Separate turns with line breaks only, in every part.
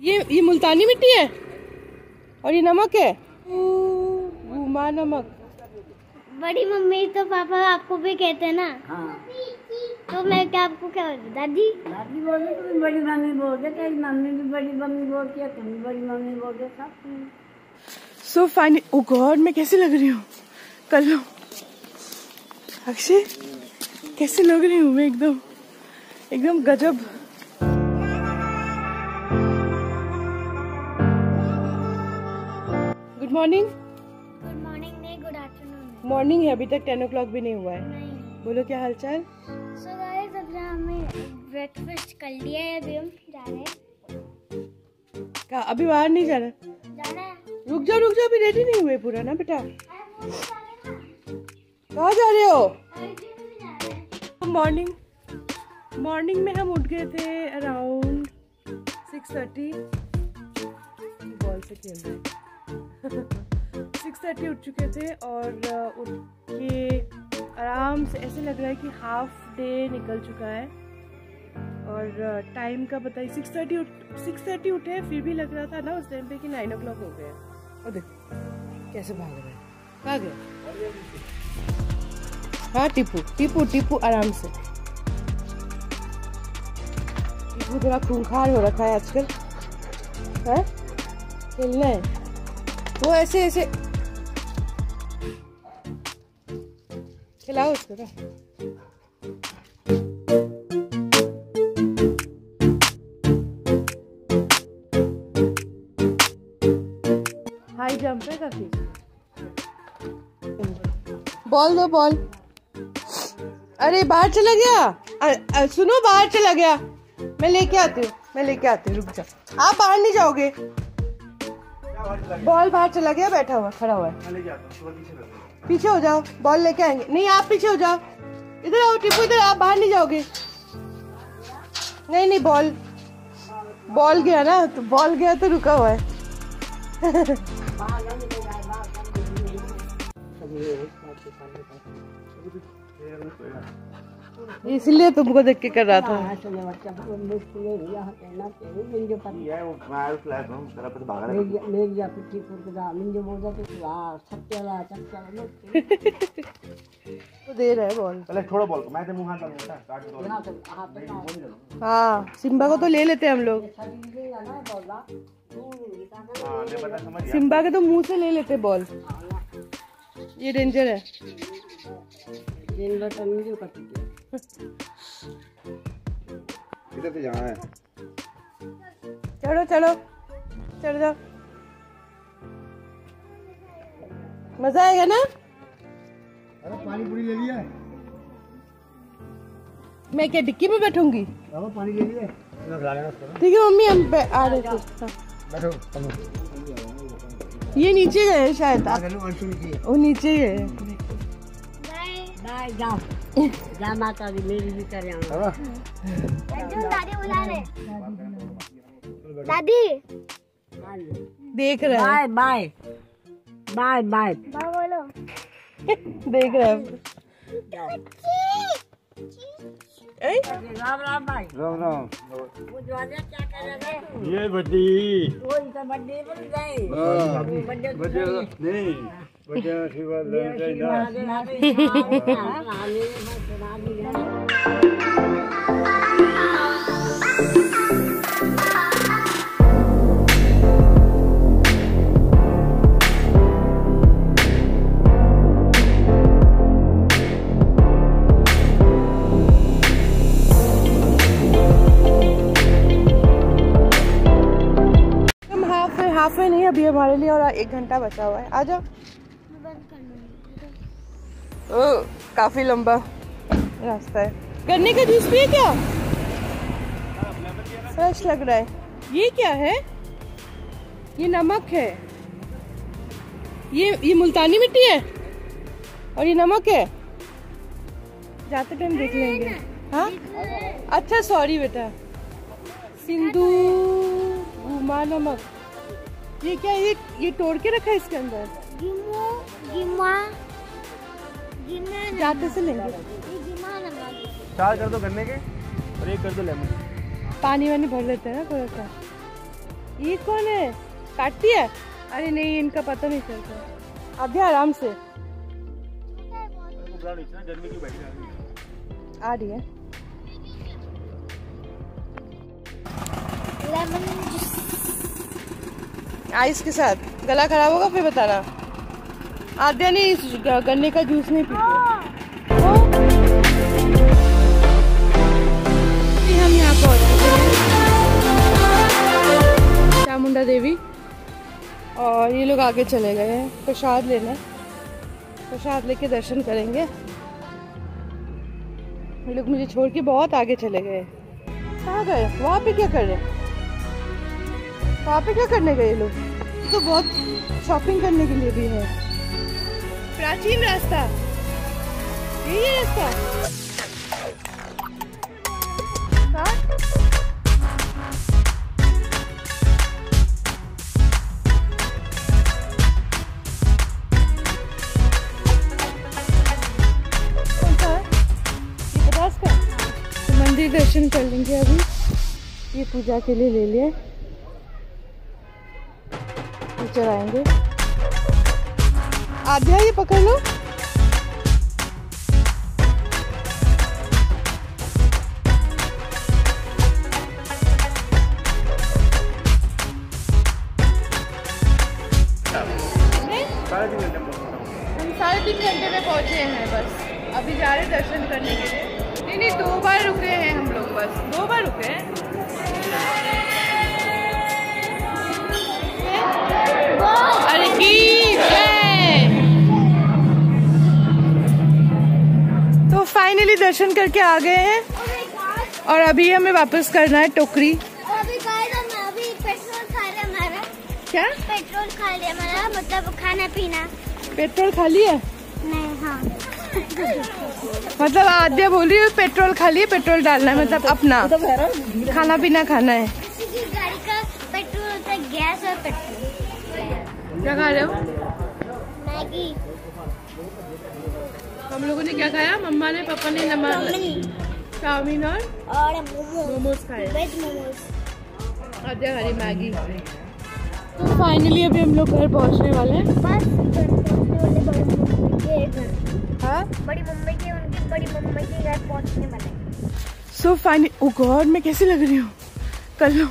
ये ये मुल्तानी मिट्टी है? और ये नमक है? घुमा नमक।
बड़ी मम्मी तो पापा आपको भी कहते हैं ना?
हाँ।
तो मैं क्या आपको क्या बोलती दादी?
दादी बोले तो भी बड़ी मम्मी बोलते तेरी मम्मी भी बड़ी मम्मी बोलती है तुम भी बड़ी मम्मी बोलते सब
सो फाइन ओ गॉड मैं कैसे लग रही हूँ? कर लो। अक्षय कैसे लग रही हूँ मैं एकदम? एकदम गजब। मॉर्निंग
गुड मॉर्निंग नहीं गुड आफ्टरनून
मॉर्निंग है अभी तक टेन ओ भी नहीं हुआ है।
नहीं।
बोलो क्या हालचाल?
सो गाइस अब जो हमने ब्रेकफास्ट कर लिया है अभी हम जा रहे हैं।
कहा? अभी बाहर नहीं जाना?
जाना है।
रुक जाओ रुक जाओ अभी रेडी नहीं हुए पूरा ना बेटा। कहाँ जा रहे हो? मॉर्निंग मॉर्निंग में हम उठ गए थे अराउंड सिक्स थर्टी बॉल से खेल रहे सिक्स थर्टी उठ चुके थे और उठ के आराम से, ऐसे लग रहा है कि हाफ़ डे निकल चुका है। और टाइम का बताइए, सिक्स थर्टी उठ, सिक्स थर्टी उठे, फिर भी लग रहा था ना उस टाइम पे कि नाइन ओ क्लॉक हो गया। और देखो, कैसे भाग रहा है। कहाँ गया हाँ टीपू टीपू टीपू, आराम से। टीपू थोड़ा खूंखार हो रखा है आजकल। है? खेलना है। वो ऐसे ऐसे। खिलाओ उसको हाई जंप है काफ़ी। बॉल दो बॉल। अरे बाहर चला गया। अ, अ, सुनो बाहर चला गया। मैं लेके आती हूँ मैं लेके आती हूँ रुक जाओ आप बाहर नहीं जाओगे। बॉल बाहर चला गया बैठा हुआ खड़ा हुआ है। पीछे हो जाओ बॉल लेके आएँगे। नहीं आप पीछे हो जाओ। इधर आओ टिप्पू इधर आप बाहर नहीं जाओगे। नहीं नहीं बॉल बॉल गया ना तो बॉल गया तो रुका हुआ है। इसलिए तुमको देख के कर रहा था।
हाँ है
हूँ
दे रहा है। बॉल
पहले छोड़ो बॉल को मैं मुँह हाथ
हाँ सिम्बा को तो ले लेते हैं हम लोग।
तू निकाल
हाँ
सिम्बा के तो मुँह से ले लेते बॉल ये डेंजर है।
इधर से जाना है?
चढ़ो चढ़ो चढ़ जाओ। मज़ा आएगा ना?
अरे पानी पूरी ले लिया
मैं क्या डिक्की में बैठूँगी?
बाबा पानी ले लिया
ठीक है मम्मी हम आ रहे थे। हाँ।
बैठो
ये नीचे गए शायद। आप
चलो अंशु की
वो नीचे गए
बाय
बाय जाओ। जा माता दी मेरी भी कर यहाँ
अर्जुन दादी। बुला रहे दादी
देख रहा
बाय। Bye bye. बाय
बोलो।
देख रहा?
राम राम भाई
राम राम
वो क्या कर रहा है
ये बड्डे नहीं बड्डे आशीर्वाद
नहीं अभी हमारे लिए और एक घंटा बचा हुआ है। आ जाओ ओ काफ़ी लंबा रास्ता है। गन्ने का जूस पिए क्या? फ्रेश लग रहा है। ये क्या है? ये नमक है। ये ये मुल्तानी मिट्टी है? और ये नमक है? जाते टाइम देख लेंगे। हाँ? अच्छा सॉरी बेटा। सिंधु घुमा नमक। ये क्या ये ये तोड़ के रखा है इसके अंदर?
गिमो गिमा गिमा
जाते से लेंगे।
ये गिमा ना
चार कर दो गन्ने के और एक कर दो लेमन।
पानी वानी भर लेते हैं ना थोड़ा सा। ये कौन है? काटती है? अरे नहीं इनका पता नहीं चलता। अभी आराम से।
है
आ रही है।
Lemon juice.
आइस के साथ। गला खराब होगा, फिर बताना आद्या ने इस गन्ने का जूस नहीं पीती। हम यहाँ पहुँच चामुंडा देवी। और ये लोग आगे चले गए हैं। प्रसाद लेने। प्रसाद लेके दर्शन करेंगे। ये लोग मुझे छोड़ के बहुत आगे चले गए। कहाँ गए? वहाँ पे क्या कर रहे हैं? वहाँ पे क्या करने गए लोग? तो बहुत शॉपिंग करने के लिए भी है। प्राचीन रास्ता। यही है रास्ता। का तो मंदिर दर्शन कर लेंगे अभी। ये पूजा के लिए ले लिए टीचर आएँगे आध्या ये पकड़ लो। दर्शन करके आ गए हैं। और अभी हमें वापस करना है टोकरी।
अभी अभी पेट्रोल खा रहे हमारा।
क्या?
पेट्रोल खा लिया हमारा मतलब खाना पीना।
पेट्रोल खाली है?
नहीं हाँ।
मतलब आद्या बोल रही है पेट्रोल खाली है पेट्रोल डालना है मतलब अपना। खाना पीना खाना है।
किसी गाड़ी का पेट्रोल होता है गैस और पेट्रोल।
क्या खा रहे हो?
मैगी।
हम लोगों ने क्या खाया मम्मा ने पापा ने नमक चाउमीन और
और
मोमोज खाए
मोमोज
आद्या मैगी तो फाइनली अभी हम लोग घर पहुँचने वाले हैं
बड़ी मम्मी के घर
हाँ
बड़ी मम्मी के उनकी बड़ी मम्मी के घर पहुँचने वाले हैं।
सो फाइनली ओ गॉड मैं कैसे लग रही हूँ कर लो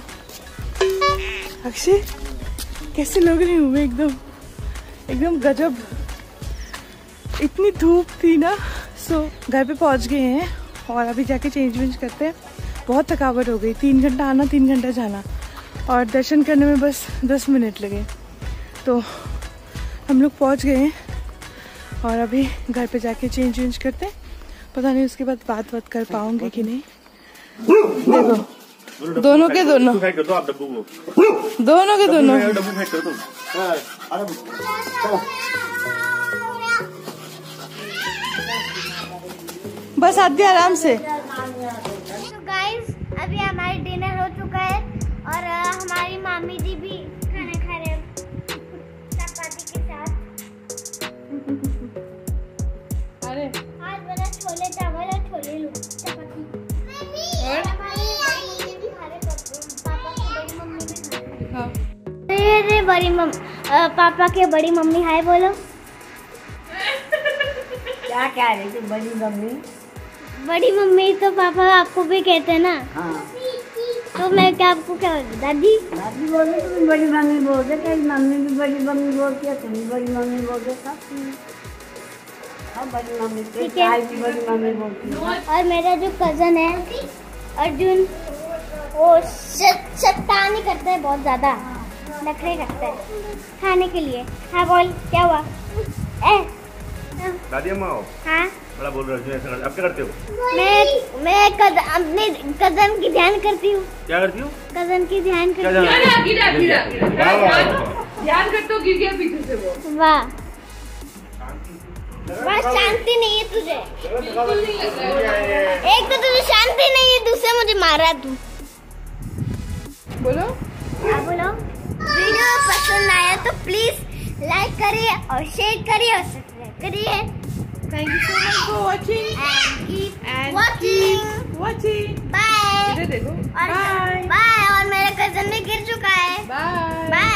अक्षय कैसे लग रही हूँ मैं एकदम एकदम गजब इतनी धूप थी ना सो घर पे पहुँच गए हैं और अभी जाके चेंज वेंज करते हैं। बहुत थकावट हो गई तीन घंटा आना तीन घंटा जाना। और दर्शन करने में बस दस मिनट लगे। तो हम लोग पहुँच गए हैं और अभी घर पे जाके चेंज वेंज करते हैं। पता नहीं उसके बाद बात बात कर पाऊँगी कि नहीं। देखो दोनों के दोनों।
साइड कर दो आप डब्बू को
दोनों के दोनों।
हाँ,
बस आदि आराम से।
तो गाइस अभी हमारी डिनर हो चुका है और हमारी मामी जी भी खाना खा रहे हैं चपाती के साथ।
अरे।
आज बना छोले चावल और छोले लो चपाती।
और?
बड़ी मम्मी भी खा रहे हैं, पापा की बड़ी भी हैं। मम पापा के बड़ी मम्मी हाय बोलो।
क्या कह रही थी बड़ी मम्मी?
बड़ी मम्मी तो पापा आपको भी कहते हैं ना।
हाँ।
तो मैं क्या आपको क्या बोलूँ? दादी?
दादी बोल रही तुम बड़ी मम्मी बोलते तेरी मम्मी भी बड़ी मम्मी बोलती है तुम बड़ी मम्मी बोलते सब सब बड़ी मम्मी
ठीक है।
बड़ी मम्मी बोलती है।
और मेरा जो कज़न है अर्जुन वो शत- शैतानी करता है बहुत ज़्यादा। नखरे करता है खाने के लिए। हाँ बोल क्या हुआ? ए
दादी अम्मा
हाँ?
बड़ा बोल रहे हो ऐसा क्या करते हो?
मैं मैं कद, अपने कज़न की ध्यान करती हूँ।
क्या करती हो?
कज़न की ध्यान करती।
ध्यान कर तो गिर गया पीछे से वो।
वाह। शांति। नहीं है तुझे।
है।
एक तो तुझे शांति नहीं है दूसरे मुझे मारा तू।
बोलो।
हाँ बोलो। वीडियो पसंद आया तो प्लीज़ लाइक करिए और शेयर करिए और सब्सक्राइब करिए।
Thank you so much for watching.
And keep
and
watching.
Keep
watching. Bye.
इधर देखो. Bye.
Bye. और मेरा कज़न भी गिर चुका है.
Bye. Bye.